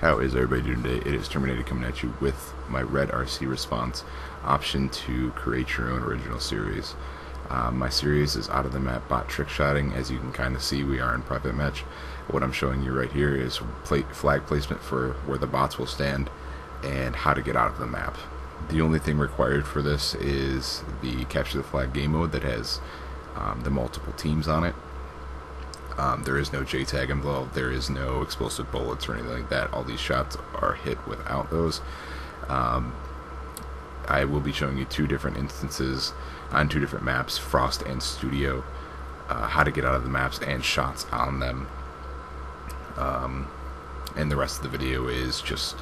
How is everybody doing today? It is Termernated coming at you with my Red RC response option to create your own original series. Um, my series is out of the map bot trick shotting. As you can kind of see, we are in private match. What I'm showing you right here is flag placement for where the bots will stand and how to get out of the map. The only thing required for this is the capture the flag game mode that has um, the multiple teams on it. Um, there is no JTAG involved. There is no explosive bullets or anything like that. All these shots are hit without those. Um, I will be showing you two different instances on two different maps, Frost and Studio, uh, how to get out of the maps and shots on them. Um, and the rest of the video is just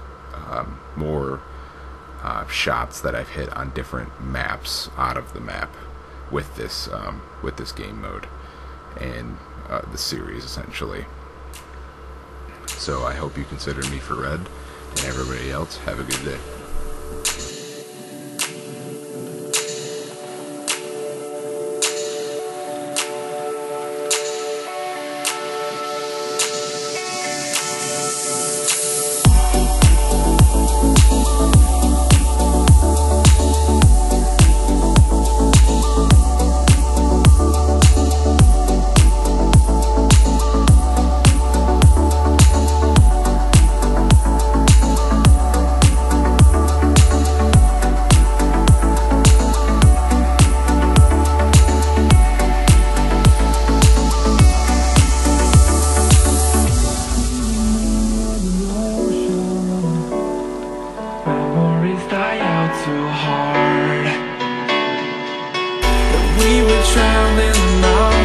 um, more uh, shots that I've hit on different maps out of the map with this um, with this game mode and uh, the series essentially. So I hope you consider me for red, and everybody else have a good day. we were drowning in our